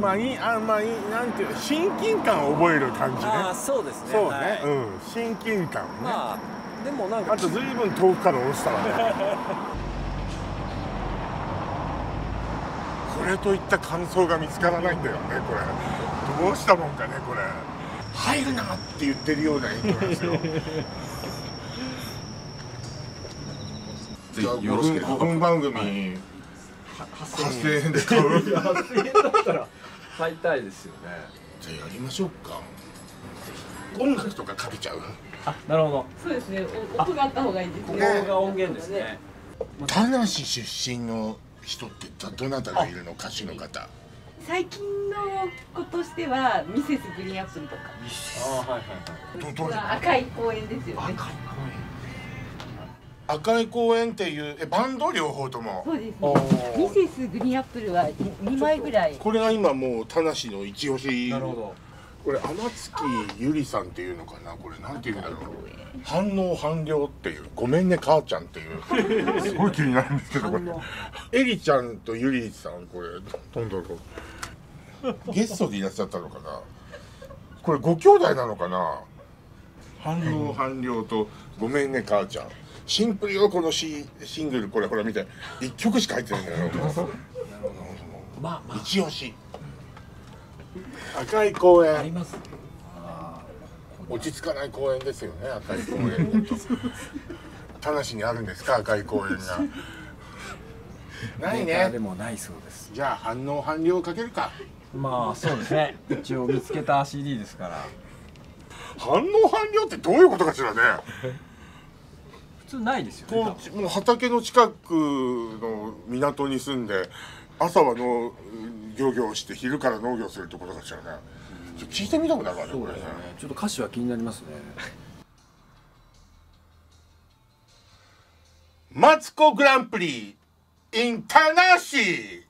まあいいあまあいいなんていう親近感を覚える感じね。ああそうですね。そうね、はい。うん。親近感ね、まあでもなんかあと随分遠くから落ちたわね。これといった感想が見つからないんだよねこれ。どうしたもんかねこれ。入るなって言ってるような人なんですよじゃあ5分5分番組8000円で買う。8000円だったら買いたいですよね。じゃあやりましょうか。音楽とかかけちゃう？あなるほど。そうですね。お音があった方がいいですここね。が音源ですね。田無出身の人ってどなたがいるの？歌手の方。最近の子としてはミセスグリーンアップルとか。あはいはいはい。どどれ？赤い公園ですよね。赤い公園。っていうえバンド？両方とも。そうです。おね。ー。ミセスグリーンアップルは2枚ぐらい。これが今もう田無の一押し。なるほど。これ天月ゆりさんっていうのかな？これなんていうんだろう？反応反了っていうごめんね母ちゃんっていう。すごい気になるんですけどこれ。エリちゃんとゆりさんこれどんどんゲストでいらっしゃったのかな？これご兄弟なのかな？反応反了とごめんね母ちゃんシンプルよこのシシングルこれほら見て。一曲しか入ってないんだよ。まあま一押し。赤い公園。ああります。落ち着かない公園ですよね赤い公園。田無にあるんですか赤い公園が。ないね。でもないそうです。じゃあ反応反了をかけるか。まあそうですね。一応見つけた CD ですから。反応反了ってどういうことかしらね。普通ないですよねもう畑の近くの港に住んで朝はの漁業をして昼から農業するってことかしらね。ちょっと聞いてみたくなるわねこれね。ちょっと歌詞は気になりますね。マツコグランプリインターナシ